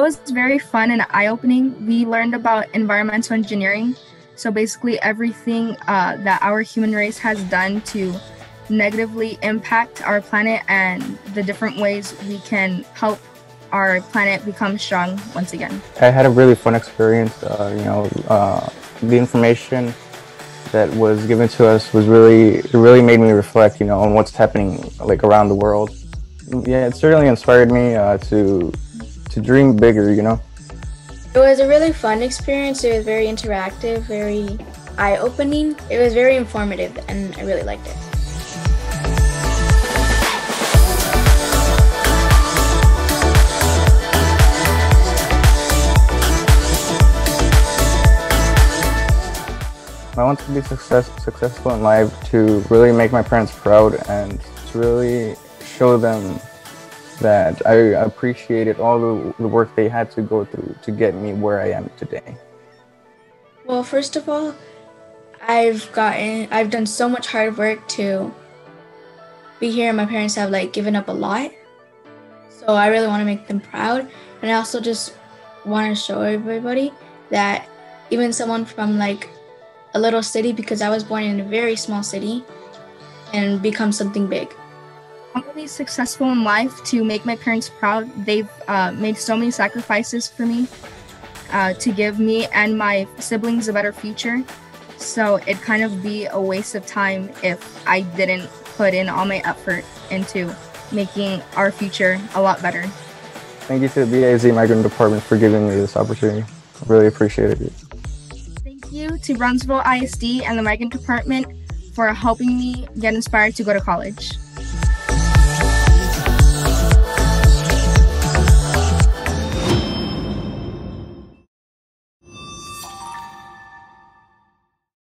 was very fun and eye opening. We learned about environmental engineering. So basically, everything uh, that our human race has done to negatively impact our planet and the different ways we can help our planet become strong once again. I had a really fun experience. Uh, you know, uh, the information that was given to us was really, it really made me reflect, you know, on what's happening like around the world. Yeah, it certainly inspired me uh, to to dream bigger, you know. It was a really fun experience. It was very interactive, very eye-opening. It was very informative, and I really liked it. I want to be success, successful in life to really make my parents proud and to really show them that I appreciated all the, the work they had to go through to get me where I am today. Well, first of all, I've gotten, I've done so much hard work to be here, and my parents have like given up a lot. So I really want to make them proud, and I also just want to show everybody that even someone from like a little city because I was born in a very small city and become something big. I'm really successful in life to make my parents proud. They've uh, made so many sacrifices for me uh, to give me and my siblings a better future. So it'd kind of be a waste of time if I didn't put in all my effort into making our future a lot better. Thank you to the BAZ Migrant Department for giving me this opportunity. I really appreciate it Thank you to Brownsville ISD and the Migrant Department for helping me get inspired to go to college.